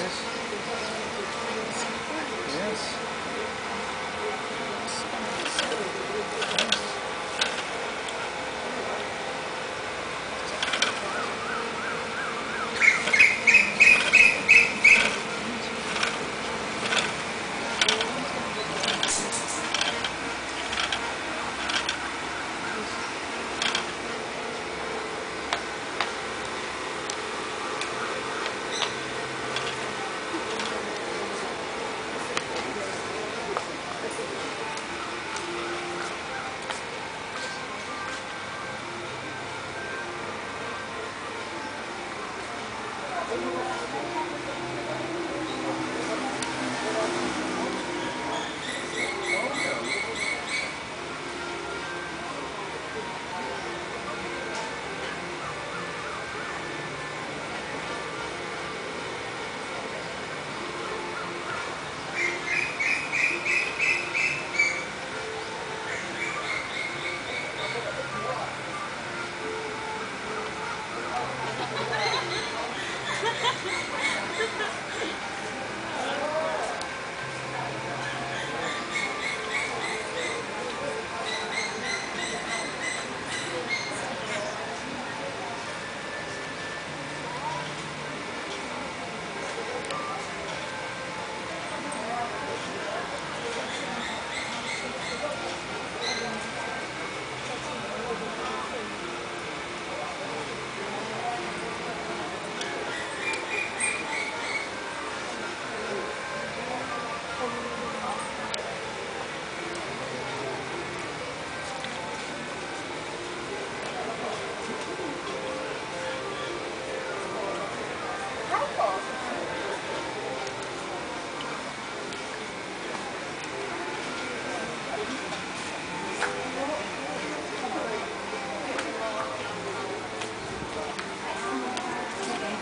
Gracias.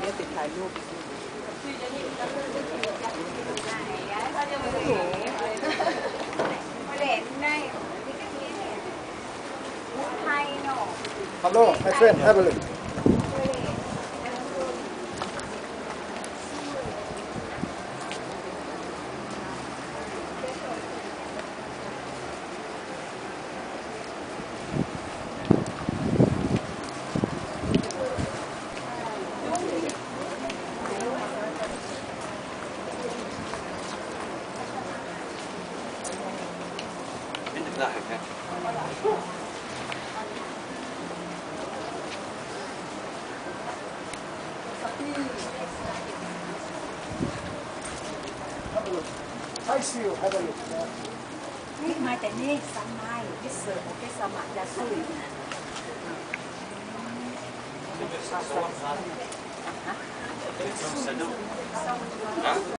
你要点台录。Hello, my friend, have a look. 那很看。太虚了，太虚了。你买的那三麦，你是我给三麦加水。啊？啊？